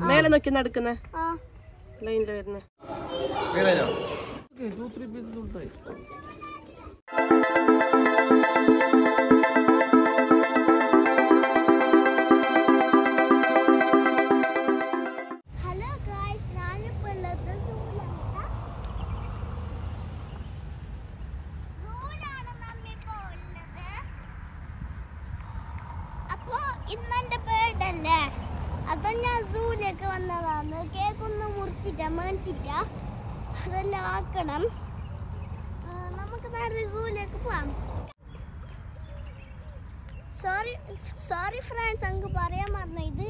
മേലെ നോക്കി നടക്കുന്ന ആ. ലൈനിൽ വരുന്ന. ഇന്നെന്റെ പീസസ് അപ്പൊ ഞാൻ സൂലേക്ക് വന്നതാന്ന് കേക്ക് ഒന്ന് മുറിച്ചിട്ട മേടിച്ചിട്ട അതെല്ലാം ആക്കണം. നമുക്ക് നേരെ സൂലൊക്കെ പോവാം. സോറി സോറി ഫ്രണ്ട്സ് അങ്ങ് പറയാൻ മറന്നു. ഇത്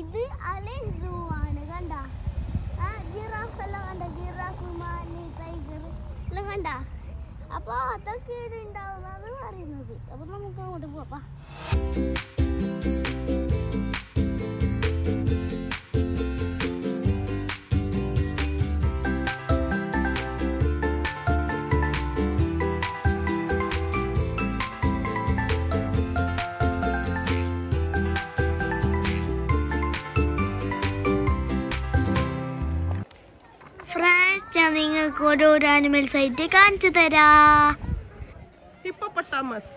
ഇത് അലൻ സൂ ആണ് കണ്ട? ആ ജിറാഫ് എല്ലാം കണ്ട? ജിറാഫ് മാലി ടൈഗർ എല്ലാം കണ്ട? അപ്പോൾ അതൊക്കെ ഇവിടെ ഉണ്ടാവുന്നതാണ് പറയുന്നത്. അപ്പോൾ നമുക്ക് അങ്ങോട്ട് പോവാം നിങ്ങൾക്ക് ഓരോരോ ആനിമൽസ് ആയിട്ട് കാണിച്ചു തരാ. ഹിപ്പോപ്പൊട്ടാമസ്.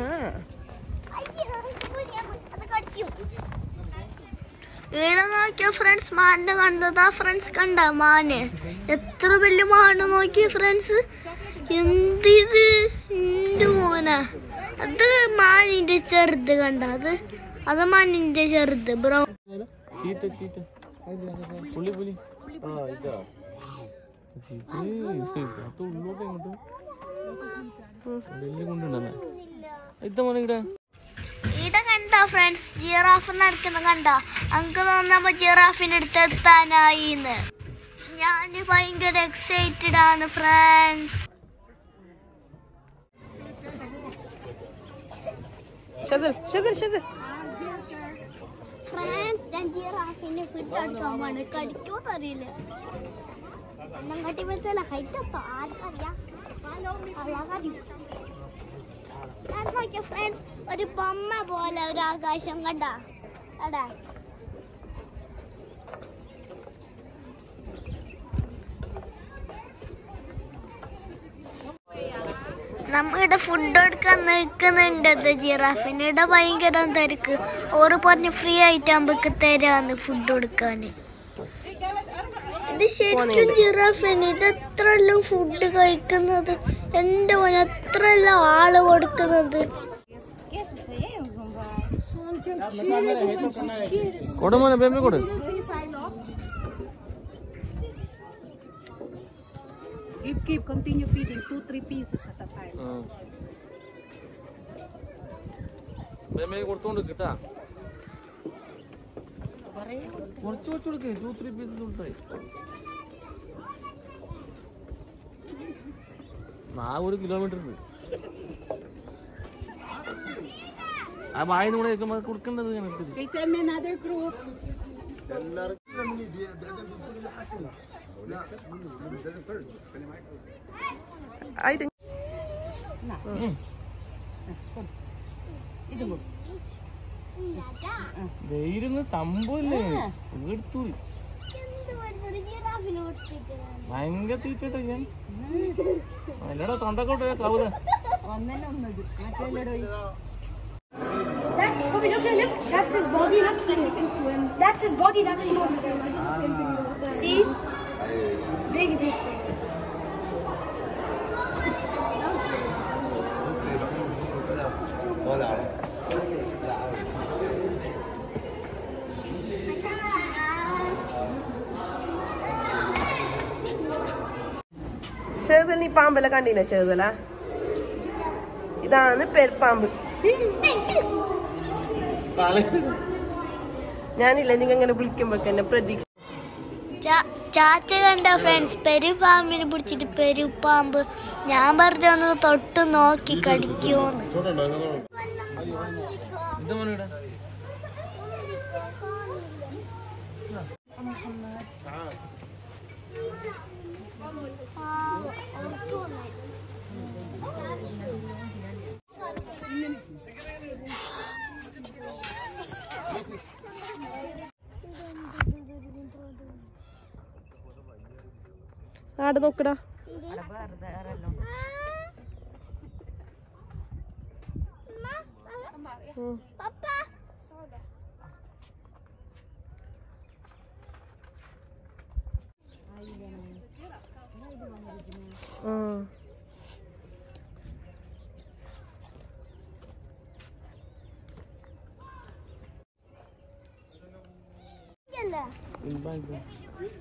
ആ. ഇവിടെ നോക്കിയ ഫ്രണ്ട്സ് മാനിനെ കണ്ടതാ ഫ്രണ്ട്സ് കണ്ട മാന്? എത്ര വലിയ മാന് നോക്കി ഫ്രണ്ട്സ് എന്തിത്? എന്റെ മോനാ. അത് മാനിന്റെ ചെറുത് കണ്ട. അത് അത് മാനിന്റെ ചെറുത് ബ്രോ ചീത്ത ചീത്ത. പുള്ളി പുലി ആ ഇതാ. അത് ഉള്ളോട്ട് ഇങ്ങോട്ട് ഡെല്ലി കൊണ്ടുണ്ടല്ലേ ഇതാ മോനെ ഇവിടെ. ഇവിടെ കണ്ടോ ഫ്രണ്ട്സ് ജിറാഫ് നടക്കുന്ന കണ്ടോ? നമുക്ക് തോന്നുമ്പോ ജിറാഫിന്റെ അടുത്ത് എത്താനായിന്ന്. ഞാൻ ഭയങ്കര എക്സൈറ്റഡ് ആണ് ഫ്രണ്ട്സ് ഷതിൽ ഷതിൽ ഷതിൽ ഫ്രണ്ട്സ് ഞാൻ ജിറാഫിനെ പിടിച്ചെടുക്കാൻ പോണ് കടിക്കോന്ന് അറിയില്ല അങ്ങോട്ട് വെച്ചല്ല ഹൈറ്റ് അപ്പൊ ആർക്കറിയാം ഫ്രണ്ട്സ് ഒരു ബൊമ്മ പോലെ ഒരു ആകാശം കണ്ടാ? അടാ നമ്മയുടെ ഫുഡ് എടുക്കാൻ നിൽക്കുന്നുണ്ട് ജിറാഫിനിടെ ഭയങ്കര തിരക്ക്. ഓറ് പറഞ്ഞ് ഫ്രീ ആയിട്ട് നമുക്ക് തരാന്ന് ഫുഡ് കൊടുക്കാൻ ഇത് ശരിക്കും ജിറാഫിന്. ഇത് എത്രയെല്ലാം ഫുഡ് കഴിക്കുന്നത്? എന്റെ മോനെ എത്രയെല്ലാം ആൾ കൊടുക്കുന്നത്? കൊടുമോനെ ബേബി കൊട്. If keep, continue feeding two, three pieces at a time. Hmm. Maybe go to another kita. Or two two ಮೇಲೆ ಕೊಡ್ತೊಂಡು ಗಿಟ ಕೊಡ್ಚು ಕೊಡ್ಚುಡ್ಕೆ ಟೂ ತ್ರೀ ಪೀಸಸ್ kilometer? మా ఊరు కిలోమీటర్ అవి ఆయన కూడా ఇక్కడ మాకు కుడుకున్నది కనుక I think. ധൈര്യം സംഭവമില്ലേ എടുത്തു ഭയങ്കര തീറ്റട്ടോ ഞാൻ അല്ലടാ തൊണ്ടക്കോട്ടെ കൗത That's Bobby, look, look, that's his body, look, he can swim. That's his body, that's his See? Big difference. ഷേതൽ നീ പാമ്പെല്ലാം കണ്ടീന ഷേതല ഇതാണ് പെരുപ്പാമ്പ്. ഞാനില്ല നിങ്ങൾ ഇങ്ങനെ വിളിക്കുമ്പോ എന്നെ പ്രതീക്ഷ ചാച്ച കണ്ട ഫ്രണ്ട്സ് പെരുപാമ്പിനെ പിടിച്ചിട്ട് പെരുപാമ്പ് ഞാൻ വെറുതെ ഒന്ന് തൊട്ട് നോക്കി കടിക്കുമോന്ന് എന്താ മോനെ ഇവിടെ ആടെ നോക്കടാ. ആ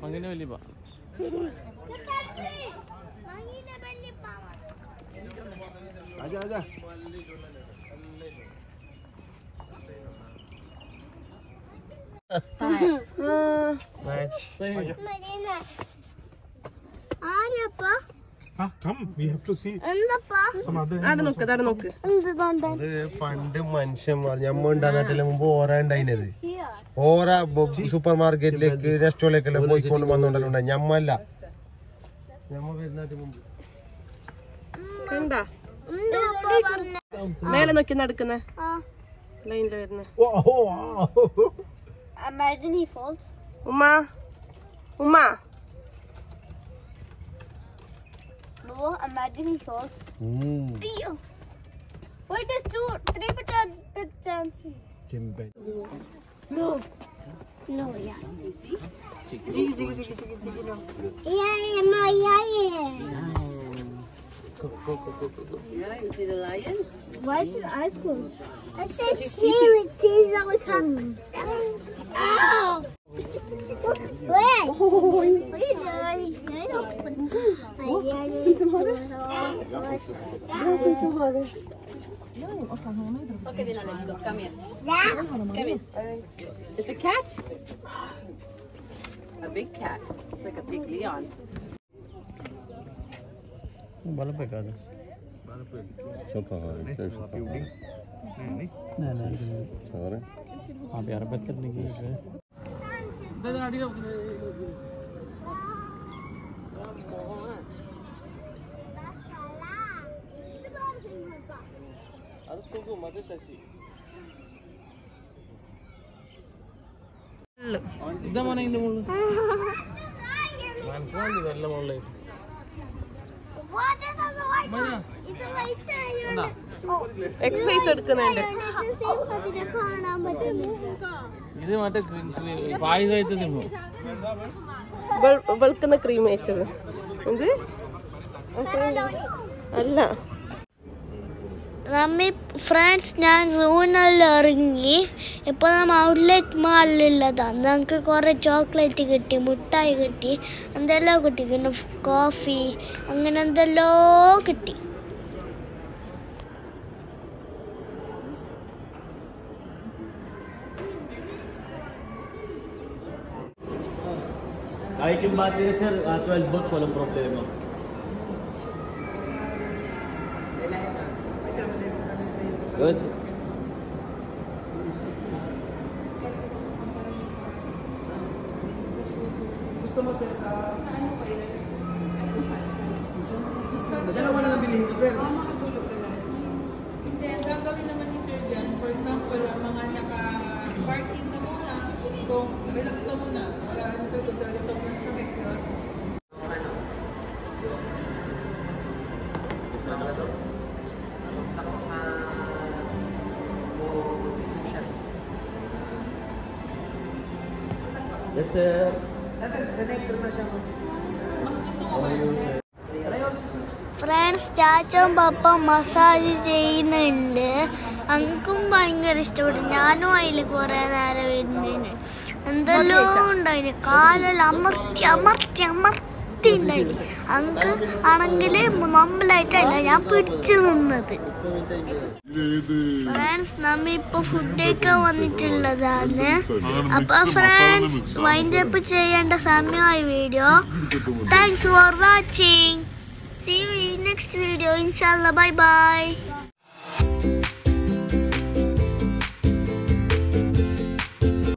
അങ്ങനെ വലിയ പാ ആരപ്പ Ah, പണ്ട് മനുഷ്യന്മാർ ഞമ്മ ഉണ്ടാകാട്ടില്ല മുമ്പ് ഓറ ഓറ സൂപ്പർ മാർക്കറ്റിലേക്ക് റെസ്റ്റോറന്റിലേക്കെല്ലാം പോയിക്കൊണ്ട് വന്നോണ്ടല്ലോ ഞമ്മല്ല. ഞമ്മ വരുന്നതിന് മുമ്പ്. മേലെ നോക്കി നടക്കുന്നേ ലൈനിൽ വരുന്നേ. ഉമ്മ? ഉമ്മ? No, Imaginary Falls. ഉം. Wait, there's two, three percent bit chances. No. No, yeah. Ziggy, ziggy, ziggy, ziggy, ziggy, no. Yeah, my lion. Go, go, go, go, go, go. Yeah, you see the lion? Why is it eyes closed? I said stay with these that were coming. Ow! Wait! Simpson, Simpson, harder? Yeah, Simpson, harder. Okay, then let's go. Come here. Come here. It's a cat. A big cat. It's like a big lion. ಬಲಪೇ ಕಾದು ಸ್ವಲ್ಪ ಹಾಂ ಬೇರೆ ಬರ್ತಾರೆ ನಿಮಗೆ അത് ശശി ഇതാ മോനെ ഇതിന്റെ മുകളിൽ മനസ്സിലായി മുകളിൽ എക്സസൈസ് എടുക്കുന്നുണ്ട്. ഇത് മറ്റേ പായസം സിംഹം. വെളുക്കുന്ന ക്രീം വെച്ചത് എന്ത്? അല്ല. നമ്മി ഫ്രണ്ട്സ് ഞാൻ സൂണെല്ലാം ഇറങ്ങി ഇപ്പോൾ നമ്മൾ ഔട്ട്ലെറ്റ് മാളിലുള്ളതാണ്. നമുക്ക് കുറേ ചോക്ലേറ്റ് കിട്ടി മുട്ടായി കിട്ടി എന്തെല്ലാം കിട്ടി. പിന്നെ കോഫി അങ്ങനെ എന്തെല്ലോ കിട്ടി. Kahit yung sir sir, ah, 12 volts, walang problema. Good. Gusto mo sir sa ano pa yun? Dalawa na lang bilhin ko sir. Hindi, ang gagawin naman ni Sir dyan, for example, ang mga naka-parking na muna, so relax ka muna, para ano talaga talaga Yes sir. Friends ചാച്ചൻ പപ്പ massage ചെയ്യുന്നുണ്ട്. അങ്കും ഭയങ്കര ഇഷ്ടപ്പെട്ടു. ഞാനും അതിൽ കുറേ നേരം വരുന്നതിന് എന്തെല്ലോ ഉണ്ടായിന് കാലെല്ലാം അമർത്തി അമർത്തി അമർത്തി. ഉണ്ടായിന് അങ്ങ് ആണെങ്കിൽ നമ്മളായിട്ടല്ല ഞാൻ പിടിച്ചു നിന്നത്. ഫ്രണ്ട്സ് നമ്മ ഇപ്പൊ ഫുഡ് കഴിക്കാൻ വന്നിട്ടുള്ളതാണ്. അപ്പൊ ഫ്രണ്ട്സ് വൈൻഡ് അപ്പ് ചെയ്യേണ്ട സമയമായി video thanks for watching see you next video ഇൻഷാല്ല ബൈ ബൈ.